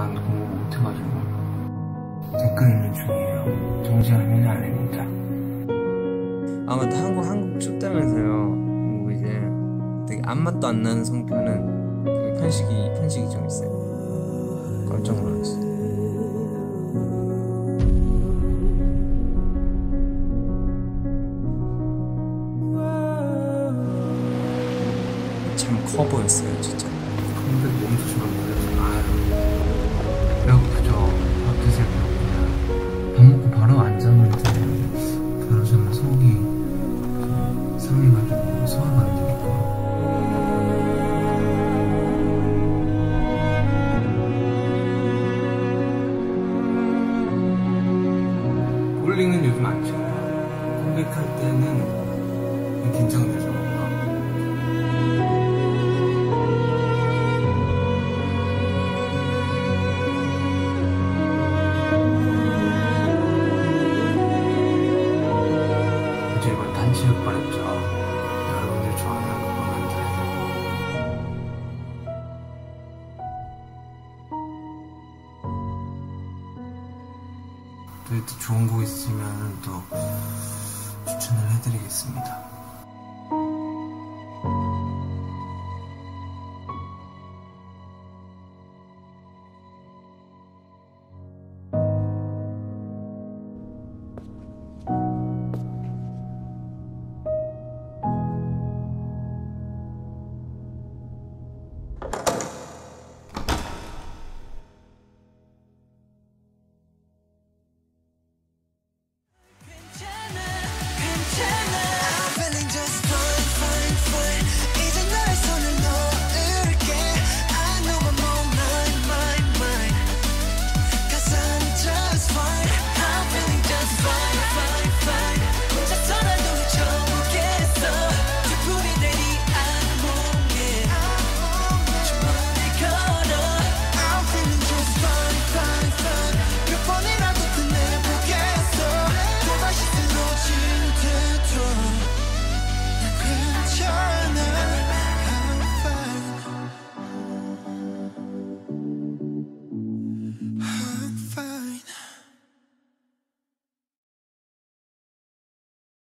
난 공부 못해가지고 댓글 읽는 중이에요. 정시하면 안 됩니다. 아무튼 한국 한국 춥다면서요. 뭐 이제 되게 안맛도 안 나는 성표는 되게 편식이 편식이 좀 있어요. 깜짝 놀랐어. 참커 보였어요, 진짜. 근데 몸 조심 좀 상해가지고 소화가 안 되겠고. 볼링은 요즘 안 쳐요 공백할 때는 긴장되죠 단체육 발했죠. 여러분들 좋아하는 그거만 다 또, 또 좋은 곡 있으면 또 추천을 해드리겠습니다.